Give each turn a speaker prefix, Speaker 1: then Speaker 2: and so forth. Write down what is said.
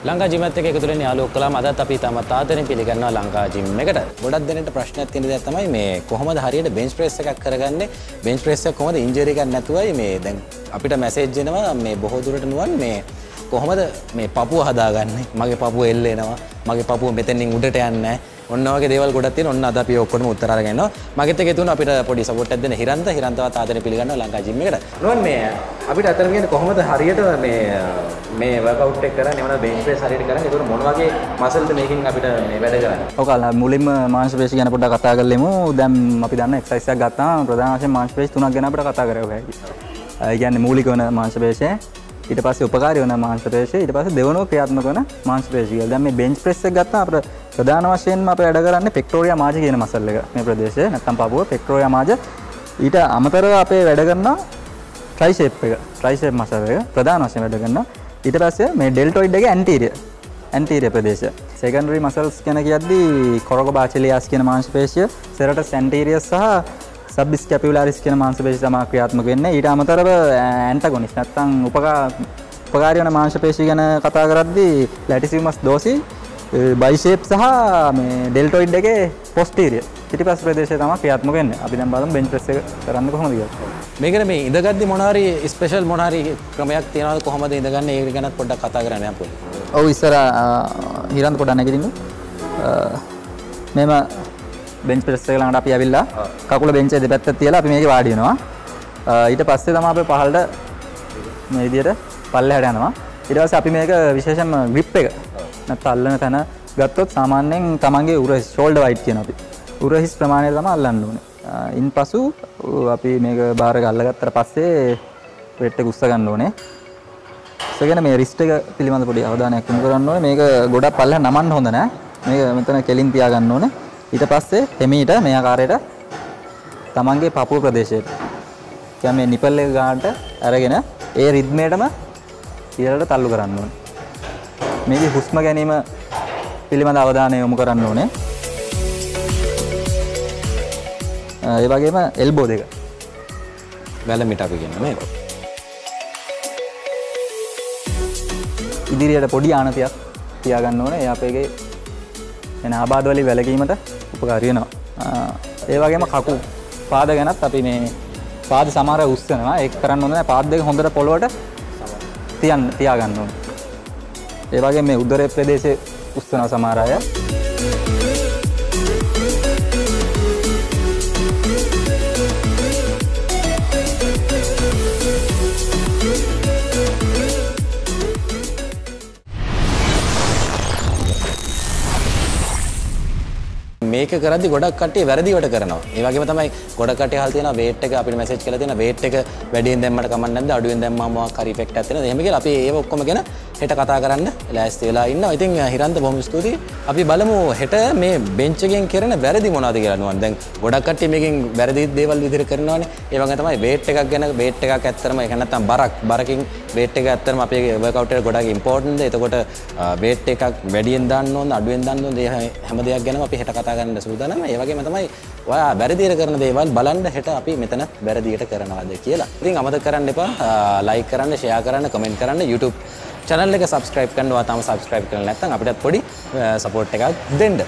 Speaker 1: ලංකා ජිමත් එක එකතු වෙන යාළුවෝ කළාම අදත් අපි තාමත් ආදරෙන් පිළිගන්නවා ලංකා ජිම් එකට. ගොඩක් දෙනෙක්ට ප්‍රශ්නයක් තියෙන දෙයක් තමයි මේ කොහොමද හරියට බෙන්ච් ප්‍රෙස් එකක් කරගන්නේ? බෙන්ච් ප්‍රෙස් එක කොහොමද ඉන්ජරි එකක් නැතුවයි මේ දැන් අපිට මැසේජ් එනවා මේ බොහෝ දුරට නුවන් මේ කොහොමද මේ පපුව හදාගන්නේ? මගේ පපුව එල්ලෙනවා. මගේ පපුව මෙතනින් උඩට යන්නේ නැහැ. ඔන්න වගේ දේවල් ගොඩක් තියෙනවා. ඔන්න අද අපි ඔක්කොටම උත්තර අරගෙන එනවා. මගෙත් එක තුන අපිට පොඩි සපෝට් එකක් දෙන්න හිරන්ත හිරන්තවත් ආදරේ පිළිගන්නවා ලංකා ජිම් එකට. නුවන් මේ අපිට අතන කියන්නේ කොහොමද හරියට මේ මේ වර්කවුට් එක කරන්නේ? මොනවද බෙන්ච් ප්‍රෙස් හරියට කරන්නේ? ඒක මොන වගේ මසල්ද මේකෙන් අපිට මේ වැඩ කරන්නේ?
Speaker 2: ඔක මුලින්ම මාංශ පේශි ගැන පොඩ්ඩක් කතා කරලෙමු. දැන් අපි දන්න එක්සර්සයිස් එකක් ගත්තාම ප්‍රධාන වශයෙන් මාංශ පේශි තුනක් ගැන අපිට කතා කරගන්න හැකියි. ඒ කියන්නේ මූලික වන මාංශ පේශය, ඊට පස්සේ උපකාරී වන මාංශ පේශය, ඊට පස්සේ දෙවනුව ක්‍රියාත්මක වන මාංශ පේශි කියලා. දැන් මේ බෙන්ච් ප්‍රෙස් එක ගත්තාම අපිට ප්‍රධාන වශයෙන්ම අපි වැඩ කරන්නේ පෙක්ටෝරියා මාජ කියන මසල් එක. මේ ප්‍රදේශයේ නැත්තම් පපුව පෙක්ටෝරියා මාජ. ඊට අමතරව අපේ වැඩ කරනවා ට්‍රයිසෙප් එක. ට්‍රයිසෙප් මසල් එක ප්‍රධාන වශයෙන් වැඩ කරනවා. ඊට පස්සේ මේ ඩෙල්ටොයිඩ් එක ඇන්ටීරියර් ඇන්ටීරිය ප්‍රදේශ සෙකන්ඩරි මසල්ස් ගැන කියද්දී කොරක බාචලියස් කියන මාංශ පේශය සෙරට සැන්ටීරියස් සහ සබ්බිස් කැපියුලාරිස් කියන මාංශ පේශි තමයි ක්‍රියාත්මක වෙන්නේ ඊට අමතරව ඇන්ටගොනිස් නැත්තම් උපකා උපකාරී වන මාංශ පේශි ගැන කතා කරද්දී ලැටිසිමස් දෝසි බයිෂේප් සහ මේ ඩෙල්ටොයිඩ් එකේ පොස්ටීරිය පිටිපස් ප්‍රදේශය තමයි ක්‍රියාත්මක වෙන්නේ. අපි දැන් බලමු බෙන්ච් ප්‍රෙස් එක කරන්න කොහොමද කියලා.
Speaker 1: මේකට මේ ඉඳගද්දි මොන හරි ස්පෙෂල් මොන හරි ක්‍රමයක් තියනවද කොහොමද ඉඳගන්නේ ඒක ගැනත් පොඩ්ඩක් කතා කරන්න යන්න පොඩි.
Speaker 2: ඔව් ඉස්සර හිරන්ත පොඩ්ඩක් නැගිටින්න. මෙම බෙන්ච් ප්‍රෙස් එක ළඟට අපි ඇවිල්ලා කකුල බෙන්චේ දෙපැත්තට තියලා අපි මේකේ වාඩි වෙනවා. ඊට පස්සේ තමයි අපි පහළට මේ විදිහට පල්ලෙහාට යනවා. ඊට පස්සේ අපි මේක විශේෂයෙන්ම grip එක නැත්නම් අල්ලන තැන ගත්තොත් සාමාන්‍යයෙන් තමන්ගේ උර ෂෝල්ඩර් වයිට් කියන අපි. උරහිස් ප්‍රමාණය තමයි අල්ලන්න ඕනේ. ඉන් පසු අපි මේක බාර අල්ලගත්තට පස්සේ වෙට් එක උස්ස ගන්න ඕනේ. උස්සගෙන මේ රිස්ට් එක පිළිබඳ පොඩි අවධානයක් යොමු කරන්න ඕනේ. මේක ගොඩක් පල්ලෙහා නමන්න හොඳ නෑ. මේක මෙතන කෙලින් තියාගන්න ඕනේ. ඊට පස්සේ හිමීට මේ ආකාරයට තමන්ගේ පපුව ප්‍රදේශයට කියන්නේ මේ නිපල් එක ගන්නට අරගෙන ඒ රිද්මේටම ඉහළට තල්ලු කරන්න ඕනේ. මේකේ හුස්ම ගැනීම පිළිබඳ අවධානය යොමු කරන්න ඕනේ. ඒ වගේම එල්බෝ දෙක.
Speaker 1: වැලමිට අපි කියන්න මේ.
Speaker 2: ඉදිරියට පොඩි ආනතියක් තියාගන්න ඕනේ. ඒ අපේගේ එන ආබාධ වලින් වැළකීමට උපකාරී වෙනවා. ඒ වගේම කකු පාද ගැනත් අපි මේ පාද සමහර උස්සනවා. ඒක කරන්න ඕනේ පාද දෙක හොඳට පොළොවට තියන්න තියාගන්න ඕනේ. ඒ වගේ මේ උදර ප්‍රදේශයේ උස්සනවා සමහර
Speaker 1: මේක කරද්දි ගොඩක් කට්ටිය වැරදිවට කරනවා. ඒ වගේම තමයි ගොඩක් කට්ටිය අහලා තියෙනවා weight එක අපිට මැසේජ් කරලා තියෙනවා weight එක වැඩියෙන් දැම්මට කමක් නැද්ද අඩුවෙන් දැම්මම මොකක් හරි effect එකක් තියෙනවද? එහෙම කියලා අපි ඒව ඔක්කොම ගැන හෙට කතා කරන්න ලෑස්ති වෙලා ඉන්නවා. ඉතින් හිරන්ත බොහොම ස්තුතියි. අපි බලමු හෙට මේ බෙන්ච් එකෙන් කරන වැරදි මොනවද කියලා නුවන්. දැන් ගොඩක් කට්ටිය මේකෙන් වැරදි දේවල් විදිහට කරනවානේ. ඒ වගේ තමයි weight එකක් ගැන weight එකක් ඇත්තටම ඒක නැත්තම් බරක් බරකින් weight එක ඇත්තටම අපේ workout එකට ගොඩක් important. එතකොට weight එකක් වැඩියෙන් දාන්න ඕනද අඩුවෙන් දාන්න ඕනද හැම දෙයක් ගැනම අපි හෙට කතා කරන්න සූදානම්. ඒ වගේම තමයි ඔයා වැරදියට කරන දේවල් බලන්න හෙට අපි මෙතන වැරදියට කරනවාද කියලා. ඉතින් අමතක කරන්න එපා ලයික් කරන්න, ෂෙයා කරන්න, කමෙන්ට් කරන්න YouTube channel එක subscribe කරන්න. ඔයා තාම subscribe කරලා නැත්නම් අපිටත් පොඩි support එකක් දෙන්න.